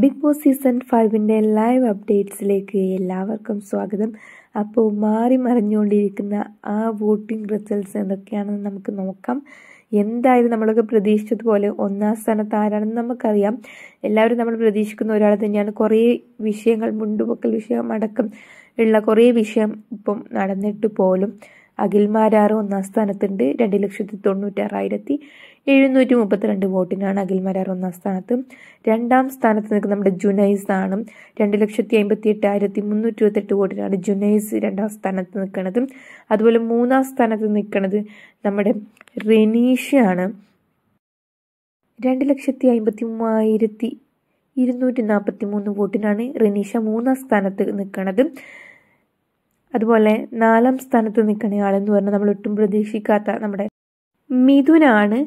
Big boss season ഫൈവിന്റെ live അപ്ഡേറ്റ്സിലേക്ക് എല്ലാവർക്കും സ്വാഗതം. അപ്പോൾ മാറി മറിഞ്ഞുകൊണ്ടിരിക്കുന്ന ആ വോട്ടിംഗ് റിസൾട്ട്സ് എന്തൊക്കെയാണെന്ന് നമുക്ക് നോക്കാം. എന്തായാലും നമ്മളൊക്കെ പ്രതീക്ഷിച്ചതുപോലെ ഒന്നാം സ്ഥാനത്ത് ആരാണെന്ന് നമുക്കറിയാം. എല്ലാവരും നമ്മൾ പ്രതീക്ഷിക്കുന്ന ഒരാൾ തന്നെയാണ്. കുറേ വിഷയങ്ങൾ മുണ്ടുപൊക്കൽ വിഷയം അടക്കം ഉള്ള കുറേ വിഷയം ഇപ്പം നടന്നിട്ട് പോലും അഖിൽമാരാറ് ഒന്നാം സ്ഥാനത്തുണ്ട്. രണ്ട് ലക്ഷത്തി തൊണ്ണൂറ്റാറായിരത്തി എഴുന്നൂറ്റി മുപ്പത്തിരണ്ട് വോട്ടിനാണ് അഖിൽ മരാർ ഒന്നാം സ്ഥാനത്ത്. രണ്ടാം സ്ഥാനത്ത് നിൽക്കുന്ന നമ്മുടെ ജുനൈസ് ആണ്. രണ്ട് ലക്ഷത്തി അമ്പത്തി എട്ടായിരത്തി മുന്നൂറ്റി ഇരുപത്തെട്ട് വോട്ടിനാണ് ജുനൈസ് രണ്ടാം സ്ഥാനത്ത് നിൽക്കുന്നത് അതുപോലെ മൂന്നാം സ്ഥാനത്ത് നിൽക്കുന്നത് നമ്മുടെ റെനീഷയാണ്. രണ്ട് ലക്ഷത്തി അമ്പത്തി മൂവായിരത്തി ഇരുന്നൂറ്റി നാൽപ്പത്തി മൂന്ന് വോട്ടിനാണ് റെനീഷ മൂന്നാം സ്ഥാനത്ത് നിൽക്കുന്നത് അതുപോലെ നാലാം സ്ഥാനത്ത് നിൽക്കുന്ന ആളെന്ന് പറഞ്ഞാൽ നമ്മൾ ഒട്ടും പ്രതീക്ഷിക്കാത്ത നമ്മുടെ മിഥുനാണ്.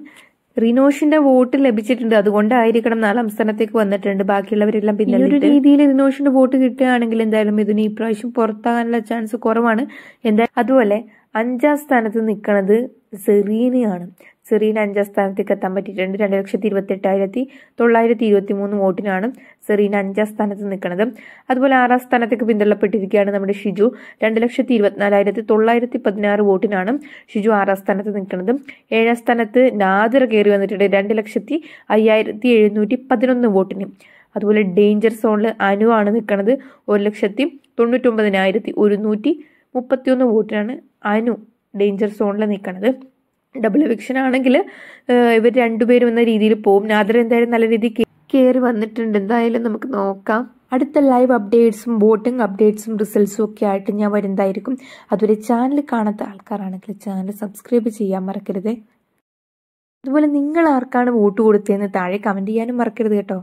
റിനോഷിന്റെ വോട്ട് ലഭിച്ചിട്ടുണ്ട്. അതുകൊണ്ടായിരിക്കണം നാലാം സ്ഥാനത്തേക്ക് വന്നിട്ടുണ്ട്. ബാക്കിയുള്ളവരെല്ലാം പിന്നെ ഒരു രീതിയിൽ റിനോഷിന്റെ വോട്ട് കിട്ടുകയാണെങ്കിൽ എന്തായാലും ഇതിന് ഈ പ്രാവശ്യം പുറത്താകാനുള്ള ചാൻസ് കുറവാണ്. എന്താ അതുപോലെ അഞ്ചാം സ്ഥാനത്ത് നിൽക്കുന്നത് സെറീനയാണ്. സെറീന അഞ്ചാം സ്ഥാനത്തേക്ക് എത്താൻ പറ്റിയിട്ടുണ്ട്. രണ്ട് ലക്ഷത്തി ഇരുപത്തി എട്ടായിരത്തി തൊള്ളായിരത്തി ഇരുപത്തി മൂന്ന് വോട്ടിനാണ് സെറീന അഞ്ചാം സ്ഥാനത്ത് നിൽക്കുന്നത്. അതുപോലെ ആറാം സ്ഥാനത്തേക്ക് പിന്തള്ളപ്പെട്ടിരിക്കുകയാണ് നമ്മുടെ ഷിജു. രണ്ട് ലക്ഷത്തി ഇരുപത്തിനാലായിരത്തി തൊള്ളായിരത്തി പതിനാറ് വോട്ടിനാണ് ഷിജു ആറാം സ്ഥാനത്ത് നിൽക്കുന്നത്. ഏഴാം സ്ഥാനത്ത് നാദർ കയറി വന്നിട്ടുണ്ട്. രണ്ട് ലക്ഷത്തി അയ്യായിരത്തി എഴുന്നൂറ്റി പതിനൊന്ന് വോട്ടിന്. അതുപോലെ ഡേഞ്ചർ സോണിൽ അനു ആണ് നിൽക്കുന്നത്. ഒരു ലക്ഷത്തി തൊണ്ണൂറ്റൊമ്പതിനായിരത്തി ഒരുന്നൂറ്റി മുപ്പത്തിയൊന്ന് വോട്ടിനാണ് അനു ഡേഞ്ചർ സോണിൽ നിൽക്കുന്നത്. ഡബിൾ എവിക്ഷൻ ആണെങ്കിൽ ഇവർ രണ്ടുപേരും എന്ന രീതിയിൽ പോകും നാദർ എന്തായാലും നല്ല രീതിയിൽ കയറി വന്നിട്ടുണ്ട്. എന്തായാലും നമുക്ക് നോക്കാം. അടുത്ത ലൈവ് അപ്ഡേറ്റ്സും വോട്ടിംഗ് അപ്ഡേറ്റ്സും റിസൾട്ട്സും ഒക്കെ ആയിട്ട് ഞാൻ വരുന്നതായിരിക്കും. അതുപോലെ ചാനൽ കാണാത്ത ആൾക്കാരാണെങ്കിൽ ചാനൽ സബ്സ്ക്രൈബ് ചെയ്യാൻ മറക്കരുത്. അതുപോലെ നിങ്ങൾ ആർക്കാണ് വോട്ട് കൊടുത്തതെന്ന് താഴെ കമന്റ് ചെയ്യാനും മറക്കരുത് കേട്ടോ.